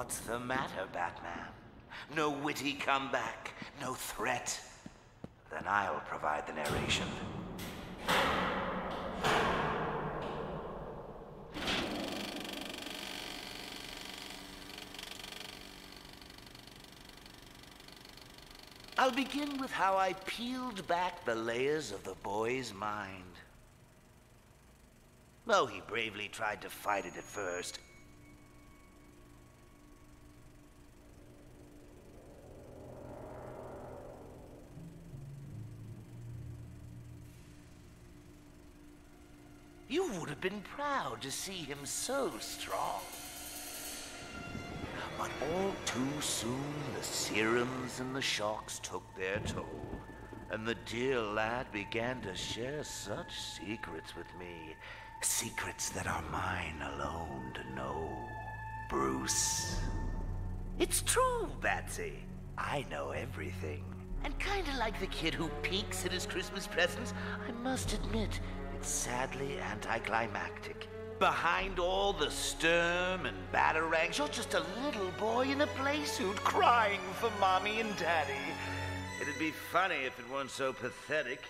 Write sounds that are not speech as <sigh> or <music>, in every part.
What's the matter, Batman? No witty comeback? No threat? Then I'll provide the narration. I'll begin with how I peeled back the layers of the boy's mind. Though he bravely tried to fight it at first, You would have been proud to see him so strong. But all too soon, the serums and the shocks took their toll, and the dear lad began to share such secrets with me. Secrets that are mine alone to know. Bruce. It's true, Batsy. I know everything. And kinda like the kid who peeks at his Christmas presents, I must admit, sadly anticlimactic. Behind all the sturm and batarangs, you're just a little boy in a play suit crying for mommy and daddy. It'd be funny if it weren't so pathetic.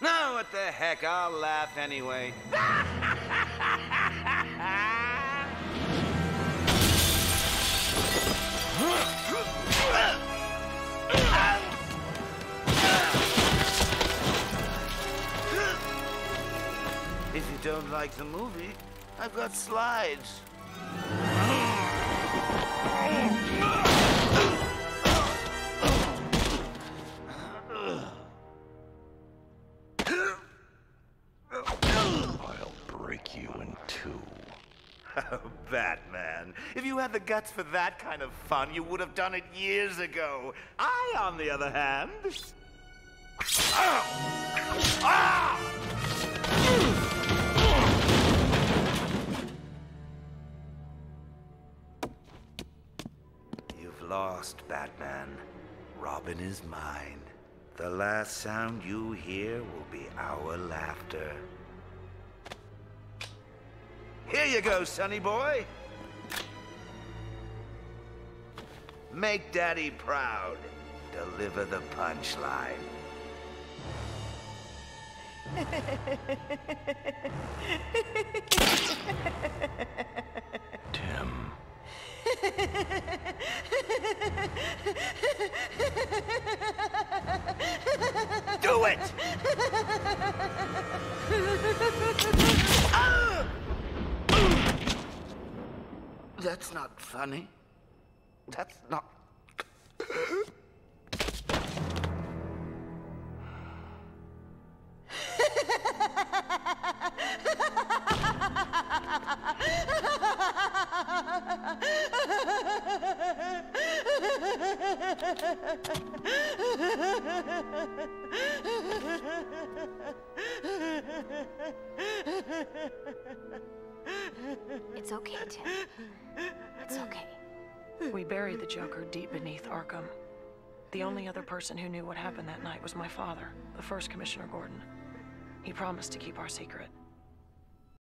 No, what the heck, I'll laugh anyway. <laughs> If you don't like the movie, I've got slides. I'll break you in two. <laughs> Oh, Batman. If you had the guts for that kind of fun, you would have done it years ago. I, on the other hand. Ah! Ah! Lost, Batman. Robin is mine. The last sound you hear will be our laughter. Here you go, sonny boy. Make Daddy proud. Deliver the punchline. <laughs> Do it! That's not funny. That's not. <laughs> It's okay, Tim. It's okay. We buried the Joker deep beneath Arkham. The only other person who knew what happened that night was my father, the first Commissioner Gordon. He promised to keep our secret.